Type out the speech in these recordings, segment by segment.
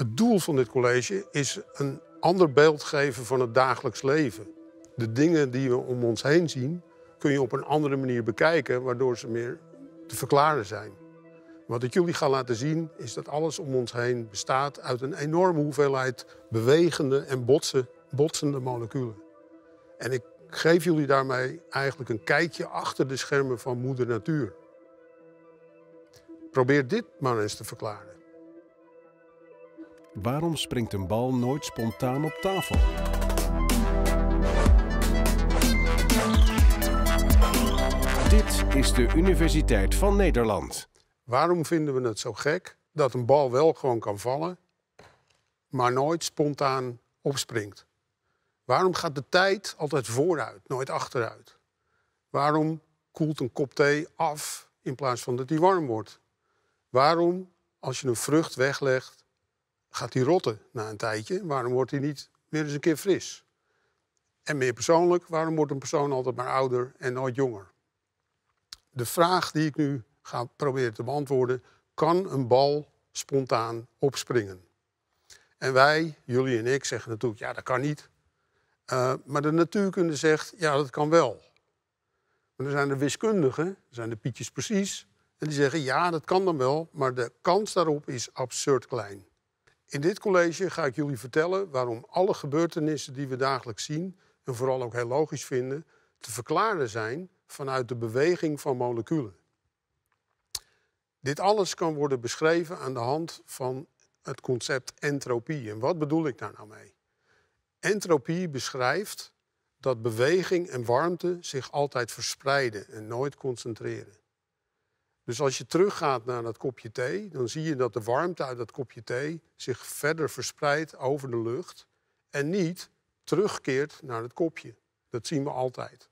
Het doel van dit college is een ander beeld geven van het dagelijks leven. De dingen die we om ons heen zien, kun je op een andere manier bekijken, waardoor ze meer te verklaren zijn. Wat ik jullie ga laten zien, is dat alles om ons heen bestaat uit een enorme hoeveelheid bewegende en botsen, botsende moleculen. En ik geef jullie daarmee eigenlijk een kijkje achter de schermen van moeder natuur. Probeer dit maar eens te verklaren. Waarom springt een bal nooit spontaan op tafel? Dit is de Universiteit van Nederland. Waarom vinden we het zo gek dat een bal wel gewoon kan vallen, maar nooit spontaan opspringt? Waarom gaat de tijd altijd vooruit, nooit achteruit? Waarom koelt een kop thee af in plaats van dat die warm wordt? Waarom, als je een vrucht weglegt, gaat die rotten na een tijdje? Waarom wordt die niet weer eens een keer fris? En meer persoonlijk, waarom wordt een persoon altijd maar ouder en nooit jonger? De vraag die ik nu ga proberen te beantwoorden, kan een bal spontaan opspringen? En wij, jullie en ik, zeggen natuurlijk, ja, dat kan niet. Uh, maar de natuurkunde zegt, ja, dat kan wel. Maar er zijn de wiskundigen, zijn de pietjes precies, en die zeggen, ja, dat kan dan wel, maar de kans daarop is absurd klein. In dit college ga ik jullie vertellen waarom alle gebeurtenissen die we dagelijks zien, en vooral ook heel logisch vinden, te verklaren zijn vanuit de beweging van moleculen. Dit alles kan worden beschreven aan de hand van het concept entropie. En wat bedoel ik daar nou mee? Entropie beschrijft dat beweging en warmte zich altijd verspreiden en nooit concentreren. Dus als je teruggaat naar dat kopje thee, dan zie je dat de warmte uit dat kopje thee zich verder verspreidt over de lucht en niet terugkeert naar het kopje. Dat zien we altijd.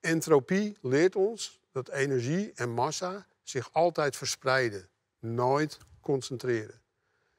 Entropie leert ons dat energie en massa zich altijd verspreiden, nooit concentreren.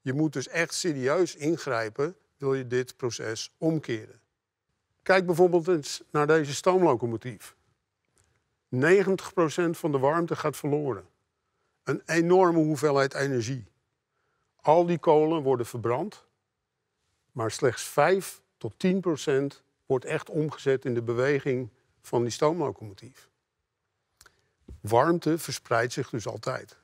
Je moet dus echt serieus ingrijpen wil je dit proces omkeren. Kijk bijvoorbeeld eens naar deze stoomlocomotief. 90% van de warmte gaat verloren. Een enorme hoeveelheid energie. Al die kolen worden verbrand, maar slechts 5 tot 10% wordt echt omgezet in de beweging van die stoomlocomotief. Warmte verspreidt zich dus altijd.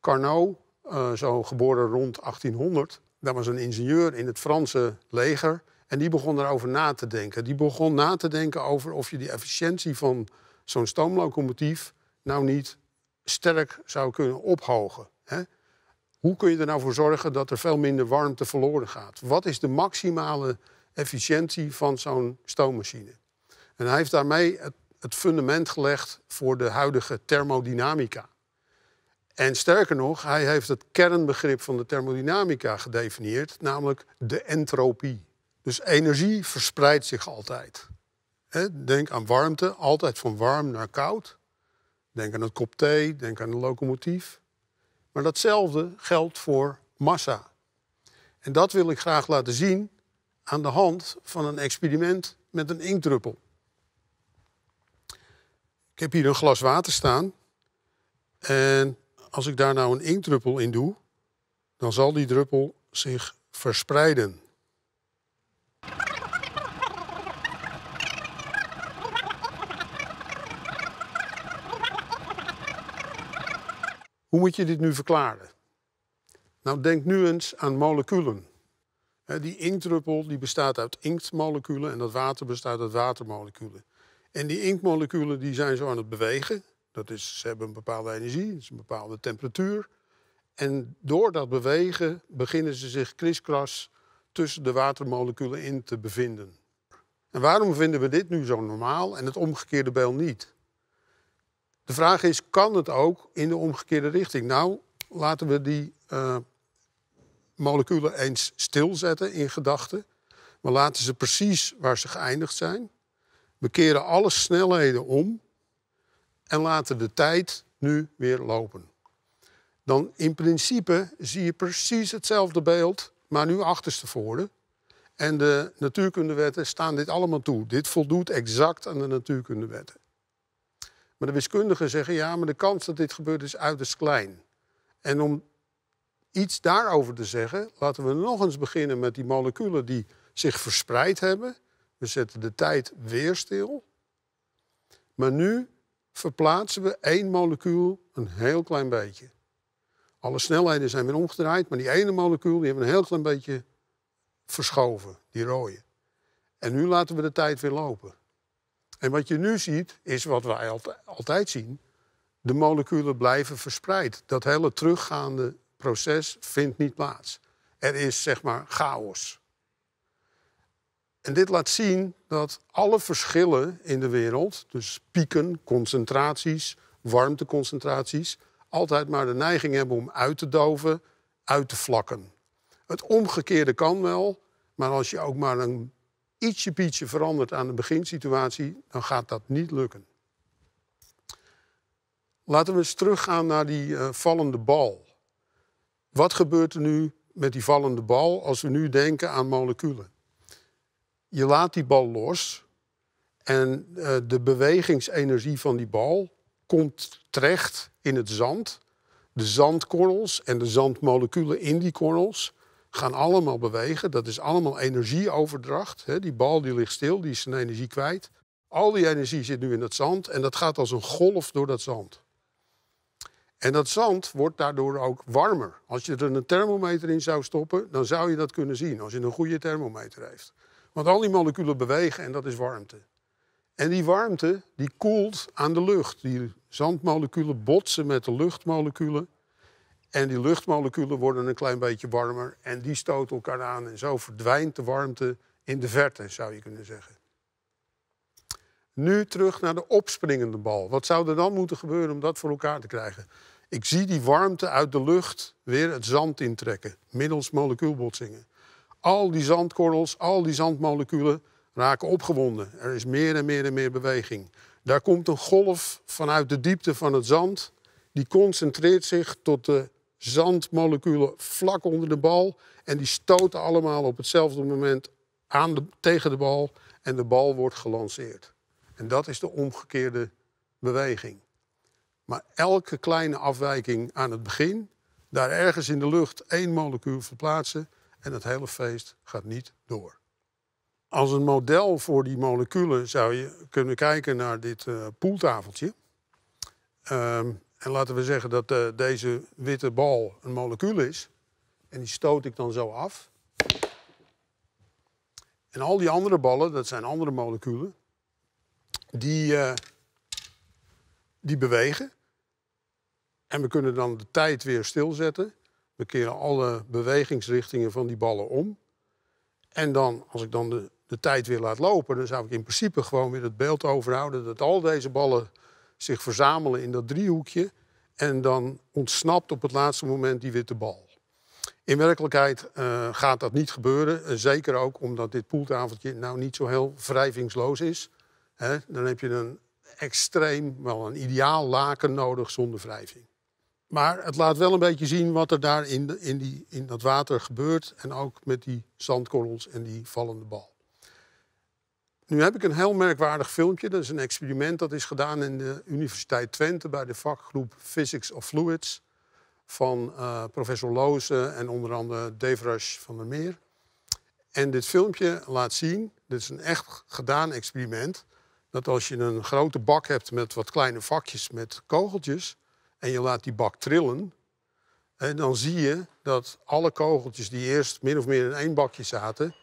Carnot, uh, zo geboren rond 1800, dat was een ingenieur in het Franse leger. En die begon erover na te denken. Die begon na te denken over of je die efficiëntie van zo'n stoomlocomotief nou niet sterk zou kunnen ophogen. Hè? Hoe kun je er nou voor zorgen dat er veel minder warmte verloren gaat? Wat is de maximale efficiëntie van zo'n stoommachine? En hij heeft daarmee het, het fundament gelegd voor de huidige thermodynamica. En sterker nog, hij heeft het kernbegrip van de thermodynamica gedefinieerd, namelijk de entropie. Dus energie verspreidt zich altijd. Denk aan warmte, altijd van warm naar koud. Denk aan het kop thee, denk aan de locomotief. Maar datzelfde geldt voor massa. En dat wil ik graag laten zien aan de hand van een experiment met een inkdruppel. Ik heb hier een glas water staan. En als ik daar nou een inkdruppel in doe, dan zal die druppel zich verspreiden. Hoe moet je dit nu verklaren? Nou, denk nu eens aan moleculen. Die inkdruppel die bestaat uit inktmoleculen en dat water bestaat uit watermoleculen. En die inktmoleculen die zijn zo aan het bewegen. Dat is, ze hebben een bepaalde energie, is een bepaalde temperatuur. En door dat bewegen beginnen ze zich kriskras tussen de watermoleculen in te bevinden. En waarom vinden we dit nu zo normaal en het omgekeerde beeld niet? De vraag is, kan het ook in de omgekeerde richting? Nou, laten we die uh, moleculen eens stilzetten in gedachten. We laten ze precies waar ze geëindigd zijn. We keren alle snelheden om en laten de tijd nu weer lopen. Dan in principe zie je precies hetzelfde beeld, maar nu achterstevoren. En de natuurkundewetten staan dit allemaal toe. Dit voldoet exact aan de natuurkundewetten. Maar de wiskundigen zeggen ja, maar de kans dat dit gebeurt is uiterst klein. En om iets daarover te zeggen, laten we nog eens beginnen met die moleculen die zich verspreid hebben. We zetten de tijd weer stil. Maar nu verplaatsen we één molecuul een heel klein beetje. Alle snelheden zijn weer omgedraaid, maar die ene molecuul die hebben een heel klein beetje verschoven, die rode. En nu laten we de tijd weer lopen. En wat je nu ziet, is wat wij altijd zien. De moleculen blijven verspreid. Dat hele teruggaande proces vindt niet plaats. Er is zeg maar chaos. En dit laat zien dat alle verschillen in de wereld, dus pieken, concentraties, warmteconcentraties, altijd maar de neiging hebben om uit te doven, uit te vlakken. Het omgekeerde kan wel, maar als je ook maar een ietsje pietje verandert aan de beginsituatie, dan gaat dat niet lukken. Laten we eens teruggaan naar die uh, vallende bal. Wat gebeurt er nu met die vallende bal als we nu denken aan moleculen? Je laat die bal los en uh, de bewegingsenergie van die bal komt terecht in het zand. De zandkorrels en de zandmoleculen in die korrels gaan allemaal bewegen. Dat is allemaal energieoverdracht. Die bal die ligt stil, die is zijn energie kwijt. Al die energie zit nu in het zand en dat gaat als een golf door dat zand. En dat zand wordt daardoor ook warmer. Als je er een thermometer in zou stoppen, dan zou je dat kunnen zien als je een goede thermometer heeft. Want al die moleculen bewegen en dat is warmte. En die warmte die koelt aan de lucht. Die zandmoleculen botsen met de luchtmoleculen. En die luchtmoleculen worden een klein beetje warmer en die stoten elkaar aan. En zo verdwijnt de warmte in de verte, zou je kunnen zeggen. Nu terug naar de opspringende bal. Wat zou er dan moeten gebeuren om dat voor elkaar te krijgen? Ik zie die warmte uit de lucht weer het zand intrekken, middels molecuulbotsingen. Al die zandkorrels, al die zandmoleculen raken opgewonden. Er is meer en meer en meer beweging. Daar komt een golf vanuit de diepte van het zand. Die concentreert zich tot de zandmoleculen vlak onder de bal. En die stoten allemaal op hetzelfde moment aan tegen de bal. En de bal wordt gelanceerd. En dat is de omgekeerde beweging. Maar elke kleine afwijking aan het begin, daar ergens in de lucht één molecuul verplaatsen en het hele feest gaat niet door. Als een model voor die moleculen zou je kunnen kijken naar dit uh, poeltafeltje. Ehm, en laten we zeggen dat uh, deze witte bal een molecuul is. En die stoot ik dan zo af. En al die andere ballen, dat zijn andere moleculen, die, uh, die bewegen. En we kunnen dan de tijd weer stilzetten. We keren alle bewegingsrichtingen van die ballen om. En dan, als ik dan de, de tijd weer laat lopen, dan zou ik in principe gewoon weer het beeld overhouden dat al deze ballen zich verzamelen in dat driehoekje. En dan ontsnapt op het laatste moment die witte bal. In werkelijkheid uh, gaat dat niet gebeuren. zeker ook omdat dit poeltafeltje nou niet zo heel wrijvingsloos is. Dan heb je een extreem, wel een ideaal laken nodig zonder wrijving. Maar het laat wel een beetje zien wat er daar in, in, die, in dat water gebeurt. En ook met die zandkorrels en die vallende bal. Nu heb ik een heel merkwaardig filmpje. Dat is een experiment dat is gedaan in de Universiteit Twente bij de vakgroep Physics of Fluids van uh, professor Lozen en onder andere Devrash van der Meer. En dit filmpje laat zien, dit is een echt gedaan experiment, dat als je een grote bak hebt met wat kleine vakjes met kogeltjes en je laat die bak trillen, en dan zie je dat alle kogeltjes die eerst min of meer in één bakje zaten,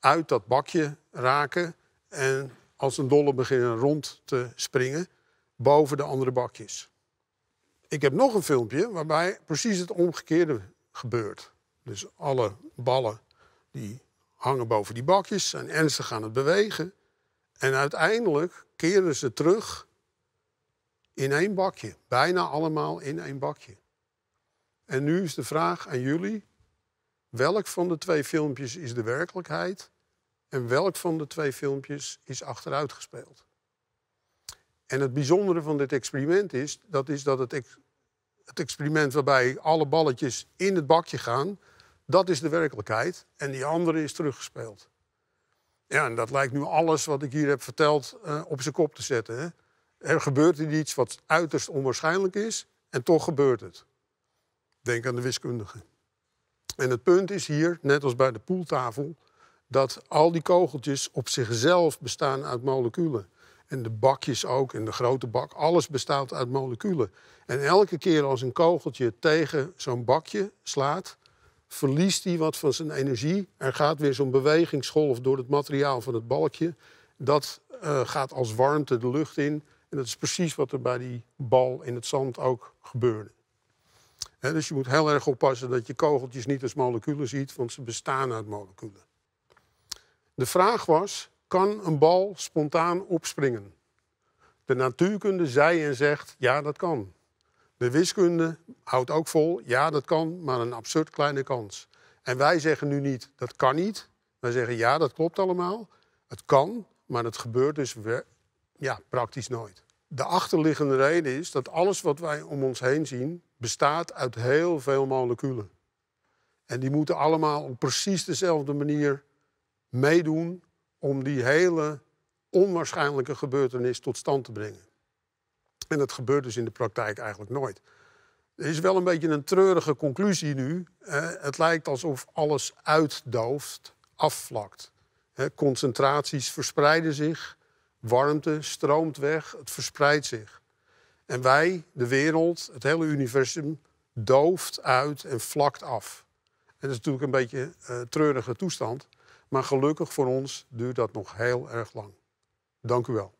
uit dat bakje raken en als een dolle beginnen rond te springen boven de andere bakjes. Ik heb nog een filmpje waarbij precies het omgekeerde gebeurt. Dus alle ballen die hangen boven die bakjes, zijn ernstig aan het bewegen. En uiteindelijk keren ze terug in één bakje. Bijna allemaal in één bakje. En nu is de vraag aan jullie: welk van de twee filmpjes is de werkelijkheid en welk van de twee filmpjes is achteruit gespeeld? En het bijzondere van dit experiment is, dat, is dat het, het experiment waarbij alle balletjes in het bakje gaan, dat is de werkelijkheid. En die andere is teruggespeeld. Ja, en dat lijkt nu alles wat ik hier heb verteld uh, op zijn kop te zetten. Hè? Er gebeurt hier iets wat uiterst onwaarschijnlijk is en toch gebeurt het. Denk aan de wiskundige. En het punt is hier, net als bij de poeltafel, dat al die kogeltjes op zichzelf bestaan uit moleculen. En de bakjes ook, en de grote bak, alles bestaat uit moleculen. En elke keer als een kogeltje tegen zo'n bakje slaat, verliest hij wat van zijn energie. Er gaat weer zo'n bewegingsgolf door het materiaal van het balkje. Dat uh, gaat als warmte de lucht in. En dat is precies wat er bij die bal in het zand ook gebeurde. dus je moet heel erg oppassen dat je kogeltjes niet als moleculen ziet, want ze bestaan uit moleculen. De vraag was, kan een bal spontaan opspringen? De natuurkunde zei en zegt, ja dat kan. De wiskunde houdt ook vol, ja dat kan, maar een absurd kleine kans. En wij zeggen nu niet, dat kan niet. Wij zeggen, ja dat klopt allemaal. Het kan, maar het gebeurt dus ja, praktisch nooit. De achterliggende reden is dat alles wat wij om ons heen zien bestaat uit heel veel moleculen. En die moeten allemaal op precies dezelfde manier meedoen om die hele onwaarschijnlijke gebeurtenis tot stand te brengen. En dat gebeurt dus in de praktijk eigenlijk nooit. Er is wel een beetje een treurige conclusie nu. het lijkt alsof alles uitdooft, afvlakt. concentraties verspreiden zich, warmte stroomt weg, het verspreidt zich. En wij, de wereld, het hele universum, dooft uit en vlakt af. En dat is natuurlijk een beetje een treurige toestand. Maar gelukkig voor ons duurt dat nog heel erg lang. Dank u wel.